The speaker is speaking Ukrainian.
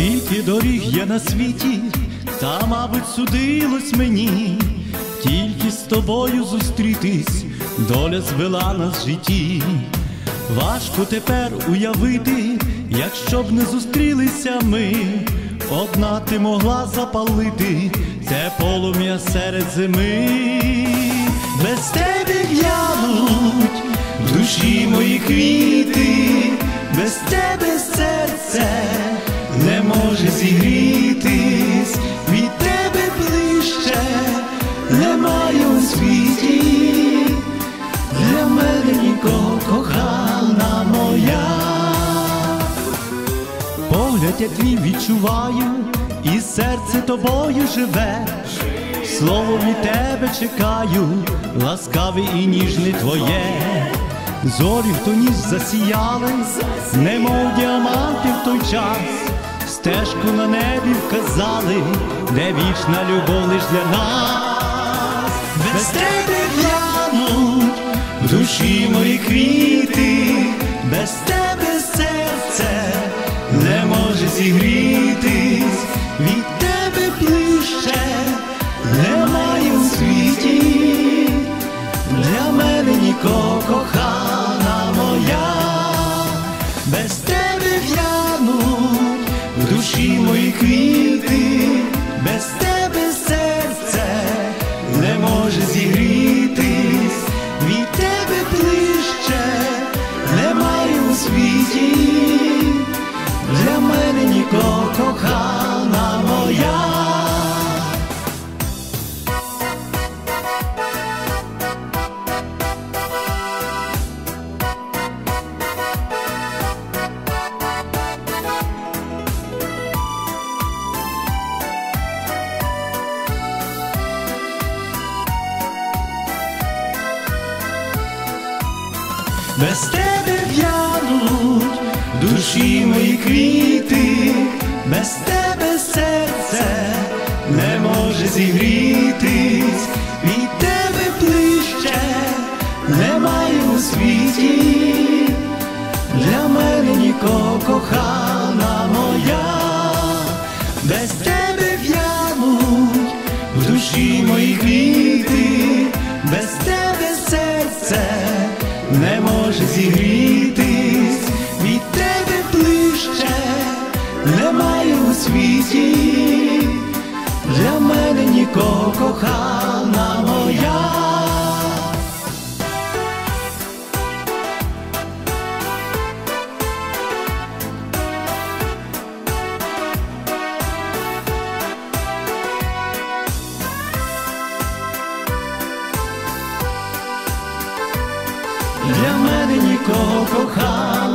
Скільки доріг є на світі, та, мабуть, судилось мені, тільки з тобою зустрітись, доля звела нас в житті. Важко тепер уявити, якщо б не зустрілися ми, одна ти могла запалити те полум'я серед зими, без тебе глянуть в душі мої квіти, без тебе Погляд твій відчуваю, і серце тобою живе. Слово від тебе чекаю, ласкаве і ніжне твоє. Зорі в ту ніч засіяли, немов діаманти в той час. Стежку на небі вказали, де вічна любов лиш для нас. Без тебе глянуть в душі мої квіти, зігрітись, від тебе ближче немає у світі, для мене нікого кохана моя, без тебе глянуть в душі мої квіти, без тебе серце не може зігрітись, від тебе ближче немає у світі, нікого кохана моя. Без тебе в'януть душі мої квіти, без тебе серце не може зігрітись, від тебе ближче немає у світі, для мене нікого кохана моя, без тебе в'януть в душі мої квіти, без тебе серце не може зігрітись, від тебе ближче немає у світі, для мене нікого кохана моя. Для мене нікого кохана.